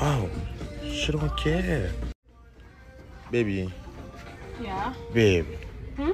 Oh, she don't care. Baby, Yeah. babe. Hmm?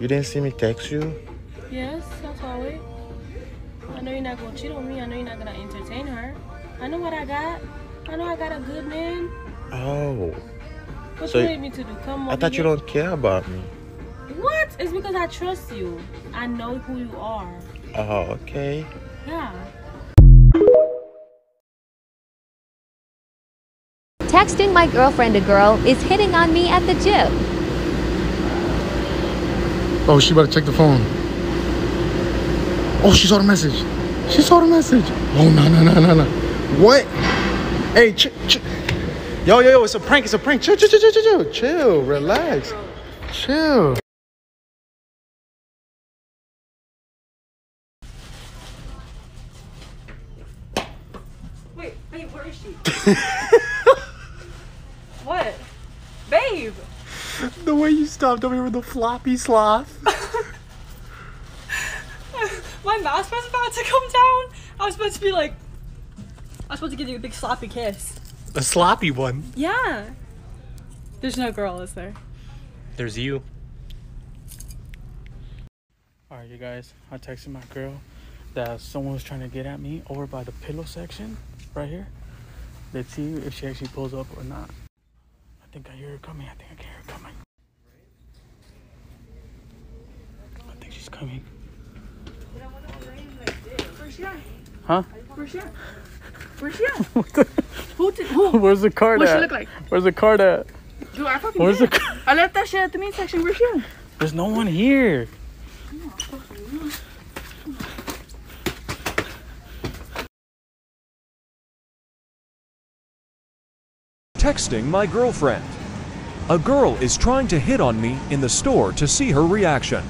You didn't see me text you? Yes, that's all it. I know you're not gonna cheat on me. I know you're not gonna entertain her. I know what I got. I know I got a good man. Oh, What So you need me to do? Come I thought you don't care about me. What? It's because I trust you. I know who you are. Oh, okay. Yeah. Texting my girlfriend a girl is hitting on me at the gym. Oh, she better check the phone. Oh, she saw the message. She saw the message. Oh, no, no, no, no, no. What? Hey, ch- ch- yo, yo, yo, it's a prank. It's a prank. Chill, chill, chill, chill, chill, chill. Relax. Chill. Wait, babe, where is she? what? Babe! The way you stopped over here with the floppy sloth. My mouse was about to come down. I was supposed to be like. I was supposed to give you a big sloppy kiss. A sloppy one. Yeah. There's no girl, is there? There's you. Alright, you guys, I texted my girl that someone was trying to get at me over by the pillow section right here. Let's see if she actually pulls up or not. I think I hear her coming. I think I can hear her coming. I think she's coming. Where's she at? Huh? Where's she at? Where's she at? who did, who? Where's the card What she at? look like? Where's the card at? Dude, I fucking Where's the did. card? I left that shit at the meat section. Where's she at? There's no one here. Texting my girlfriend. A girl is trying to hit on me in the store to see her reaction.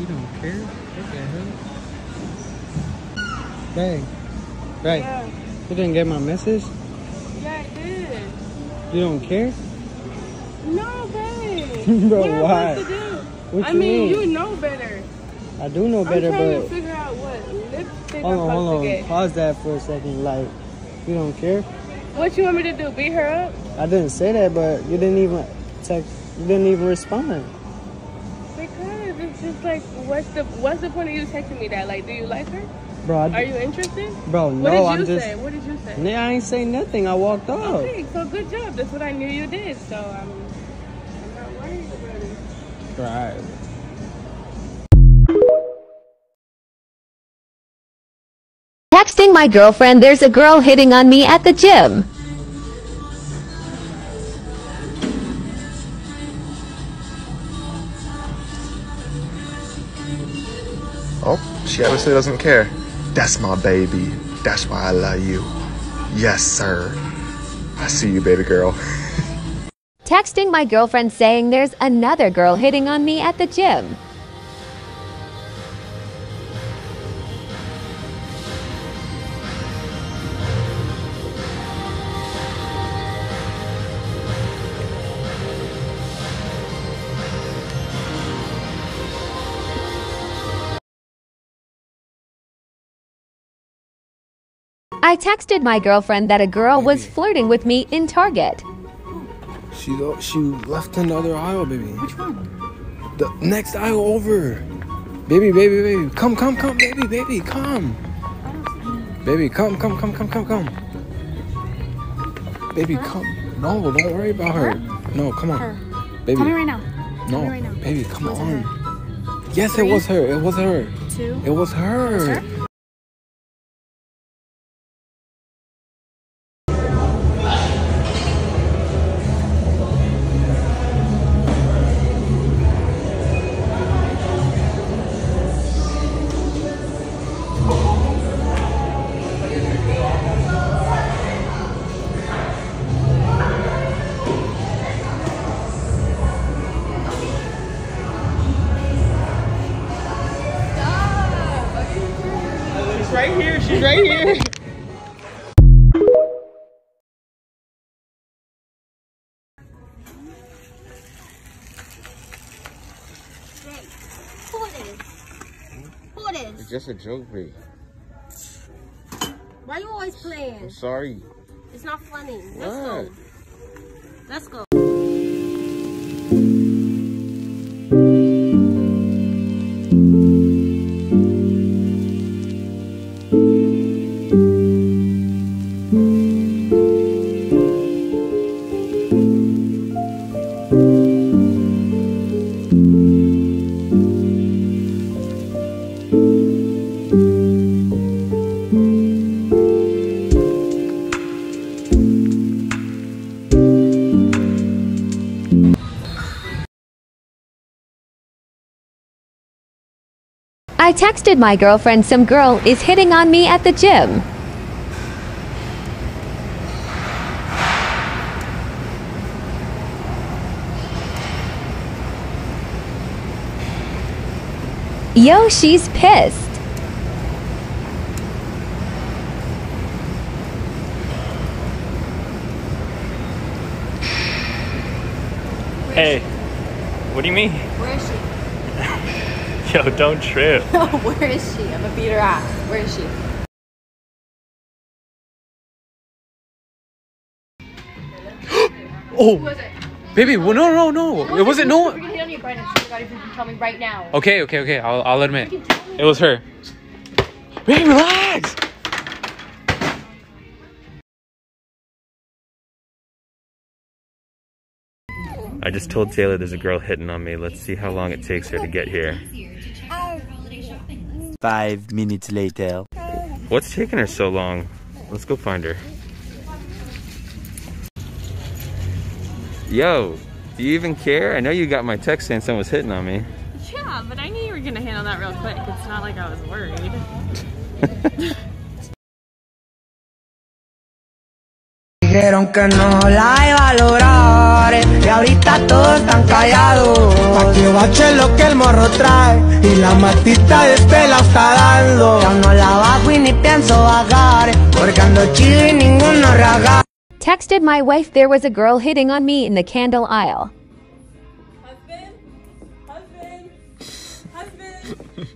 She don't care. What the hell? Hey, Right. Yeah. you didn't get my message? Yeah, I did. You don't care? No, babe. Bro, what am I why? do? What I you mean, mean? you know better. I do know better, I'm trying but to figure out what lipstick hold I'm on, hold to on. get. Pause that for a second. Like, you don't care? What you want me to do? Beat her up? I didn't say that, but you didn't even text. You didn't even respond. Because it's just like, what's the what's the point of you texting me that? Like, do you like her? Bro, I, Are you interested? bro, What no, did you I'm just. say? What did you say? Nah, I ain't say nothing. I walked off. Okay, so good job. That's what I knew you did. So I'm, I'm not worried about it. Right. Texting my girlfriend there's a girl hitting on me at the gym. She obviously doesn't care. That's my baby. That's why I love you. Yes, sir. I see you, baby girl. Texting my girlfriend saying there's another girl hitting on me at the gym. I texted my girlfriend that a girl was flirting with me in Target. She she left in the other aisle, baby. Which one? The next aisle over. Baby, baby, baby. Come, come, come, baby, baby, come. Baby, come, come, come, come, come, come. Baby, come. No, don't worry about her. No, come on. Baby. Call me right now. No, right now. baby, come Was it on. Yes, Three, it was her. It was her. two, It was her. was her? Right here. She's right here. Who it is? Who it is? It's just a joke, babe. Why you always playing? I'm sorry. It's not funny. Let's What? go. Let's go. I texted my girlfriend some girl is hitting on me at the gym. Yo, she's pissed. Hey, what do you mean? Where is she? Yo, don't trip. Where is she? I'm gonna beat her ass. Where is she? Oh, baby, well, no, no, no. It wasn't no. Freaking hit on you, Brandon. To God, if you can tell me right now. Okay, okay, okay. I'll, I'll admit. It was her. Baby, relax. I just told Taylor there's a girl hitting on me. Let's see how long it takes her to get here. Five minutes later. What's taking her so long? Let's go find her. Yo, do you even care? I know you got my text saying someone was hitting on me. Yeah, but I knew you were gonna handle that real quick. It's not like I was worried. Dijeron que no la iba a lograr Y ahorita todos están callados Pa' que bache lo que el morro trae Y la matita de este la está dando Ya no la bajo y ni pienso bajar Porque ando chido y ninguno raga Texted my wife there was a girl hitting on me in the candle aisle. Husband? Husband? Husband?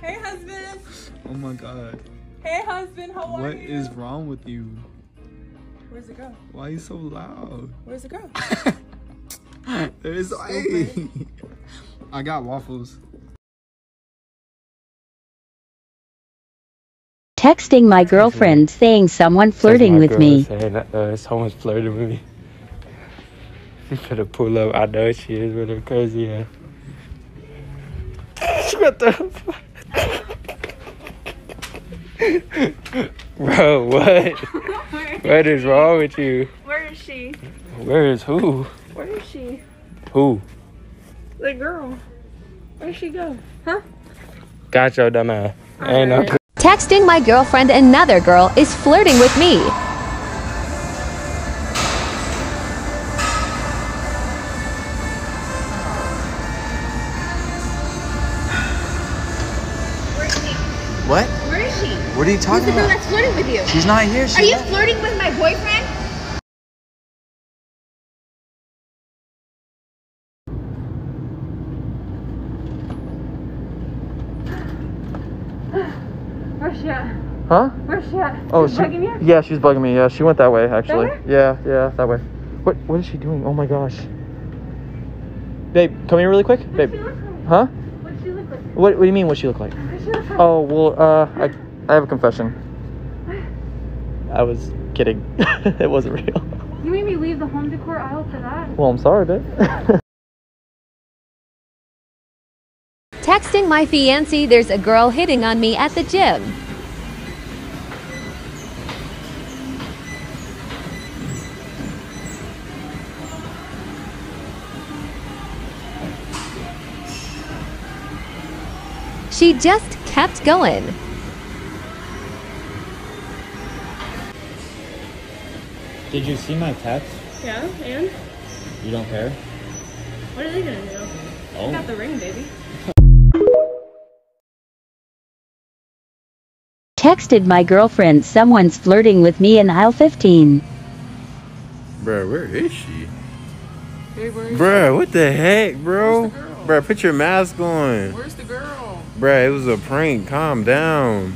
hey, husband. Oh my god. Hey, husband. How are What you? is wrong with you? Where's the girl? Why are you so loud? Where's the girl? There's hey. I got waffles. Texting my girlfriend saying someone flirting with me. Saying that, uh, someone's flirting with me. She better pull up. I know she is with her crazy ass. what the fuck? Bro, what? what is wrong with you? Where is she? Where is who? Where is she? Who? The girl. Where'd she go? Huh? Got your dumb ass. Ain't no. Texting my girlfriend another girl is flirting with me. What? Where is she? What are you Who's talking the girl about? that's flirting with you? She's not here. Are you left. flirting with my boyfriend? Where's she at? Huh? Where's she at? Oh, She's she, bugging you? yeah, she's bugging me. Yeah, she went that way actually. way? Yeah, yeah, that way. What? What is she doing? Oh my gosh. Babe, come here really quick. Babe. Huh? What does she look like? What? What do you mean? What she look like? What does she look like? Oh well, uh, I I have a confession. I was kidding. it wasn't real. You made me leave the home decor aisle for that? Well, I'm sorry, babe. Texting my fiancé there's a girl hitting on me at the gym. She just kept going. Did you see my text? Yeah, and? You don't care? What are they gonna do? Oh. Got the ring, baby. Texted my girlfriend someone's flirting with me in aisle 15. Bro, where is she? Bro, what the heck, bro? Bro, put your mask on. Where's the girl? Bro, it was a prank. Calm down.